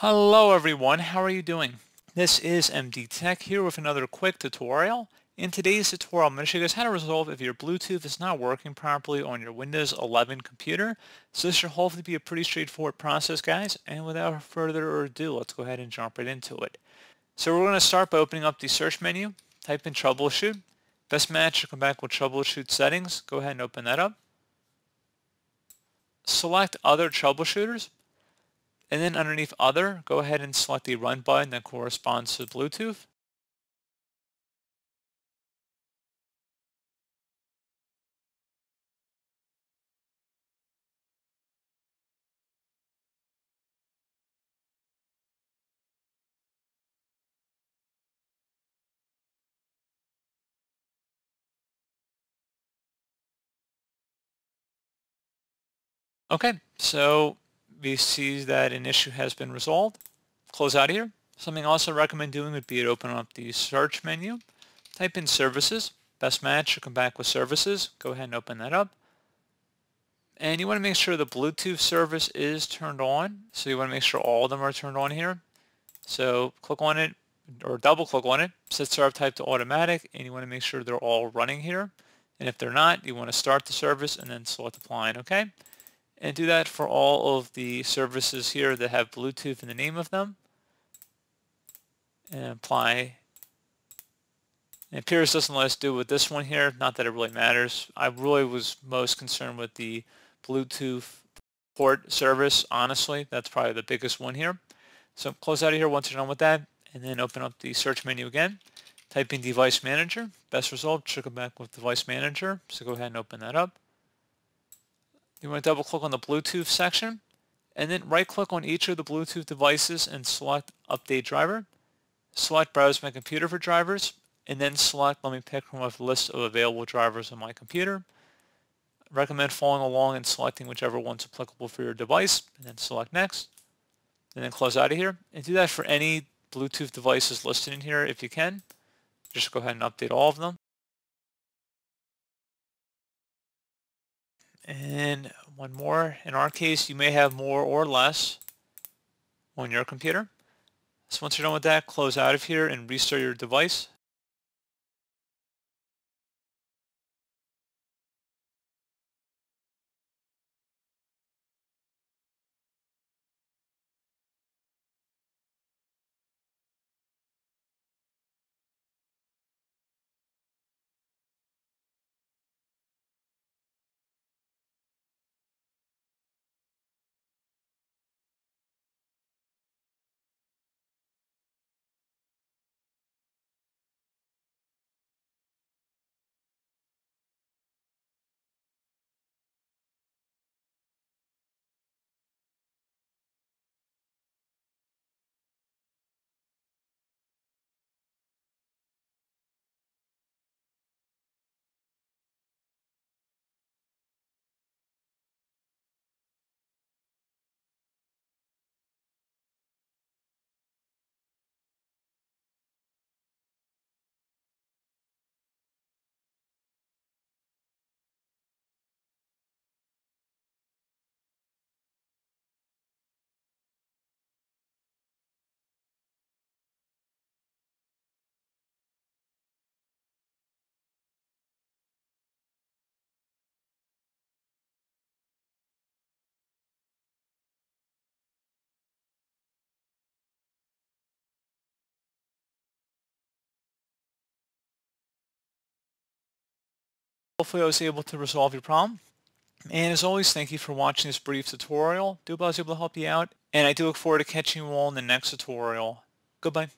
Hello everyone, how are you doing? This is MD Tech here with another quick tutorial. In today's tutorial, I'm going to show you guys how to resolve if your Bluetooth is not working properly on your Windows 11 computer. So this should hopefully be a pretty straightforward process, guys. And without further ado, let's go ahead and jump right into it. So we're going to start by opening up the search menu, type in troubleshoot. Best match come back with troubleshoot settings. Go ahead and open that up. Select other troubleshooters. And then underneath Other, go ahead and select the Run button that corresponds to Bluetooth. Okay, so we see that an issue has been resolved. Close out here. Something I recommend doing would be to open up the search menu, type in services, best match, you come back with services, go ahead and open that up. And you want to make sure the Bluetooth service is turned on. So you want to make sure all of them are turned on here. So click on it or double click on it, set serve type to automatic, and you want to make sure they're all running here. And if they're not, you want to start the service and then select apply, okay? And do that for all of the services here that have Bluetooth in the name of them. And apply. And appears doesn't let us do with this one here not that it really matters. I really was most concerned with the Bluetooth Support Service honestly. That's probably the biggest one here. So close out of here once you're done with that and then open up the search menu again. Type in device manager. Best result should come back with device manager. So go ahead and open that up you want to double click on the Bluetooth section and then right click on each of the Bluetooth devices and select update driver. Select browse my computer for drivers and then select let me pick from a list of available drivers on my computer. Recommend following along and selecting whichever one's applicable for your device and then select next and then close out of here and do that for any Bluetooth devices listed in here if you can. Just go ahead and update all of them. And one more. In our case, you may have more or less on your computer. So once you're done with that, close out of here and restart your device. Hopefully I was able to resolve your problem. And as always, thank you for watching this brief tutorial. Do I was able to help you out. And I do look forward to catching you all in the next tutorial. Goodbye.